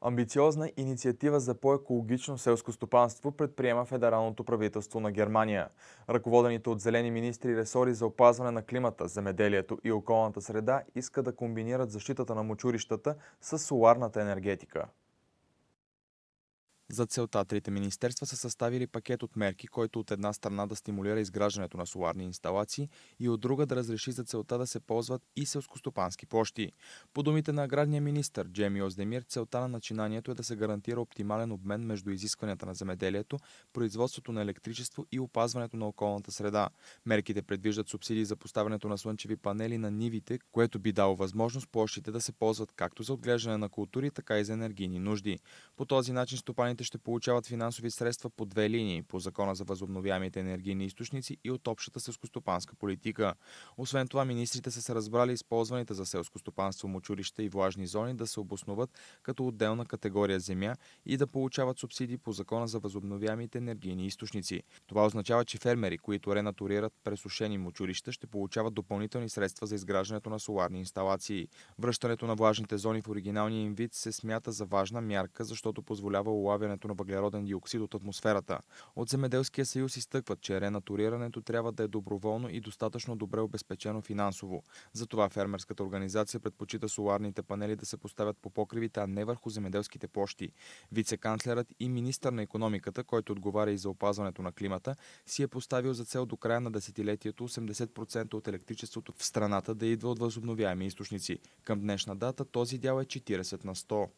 Амбициозна инициатива за по-екологично селско стопанство предприема федералното правителство на Германия. Ръководените от зелени министри ресори за опазване на климата, земеделието и околната среда иска да комбинират защитата на мочурищата с соларната енергетика. За целта трите министерства са съставили пакет от мерки, който от една страна да стимулира изграждането на соларни инсталации и от друга да разреши за целта да се ползват и селскостопански площи. По думите на аграрния министр Джеми Оздемир, целта на начинанието е да се гарантира оптимален обмен между изискванията на земеделието, производството на електричество и опазването на околната среда. Мерките предвиждат субсидии за поставянето на слънчеви панели на нивите, което би дало възможност площите да се ползват както за отглеждане на култури, така и за енергийни нужди. По този начин стопаните гражданите ще получават финансови средства по две линии – по Закона за възобновяемите енергийни източници и от общата селскостопанска политика. Освен това, министрите са се разбрали използваните за селско стопанство мочурища и влажни зони да се обосноват като отделна категория земя и да получават субсидии по Закона за възобновяемите енергийни източници. Това означава, че фермери, които ренатурират пресушени мочурища, ще получават допълнителни средства за изграждането на соларни инсталации. Връщането на влажните зони в оригиналния им вид се смята за важна мярка, защото позволява улавянето улавянето на въглероден диоксид от атмосферата. От Земеделския съюз изтъкват, че ренатурирането трябва да е доброволно и достатъчно добре обезпечено финансово. Затова фермерската организация предпочита соларните панели да се поставят по покривите, а не върху земеделските площи. Вице-канцлерът и министър на економиката, който отговаря и за опазването на климата, си е поставил за цел до края на десетилетието 80% от електричеството в страната да идва от възобновяеми източници. Към днешна дата този дял е 40 на 100.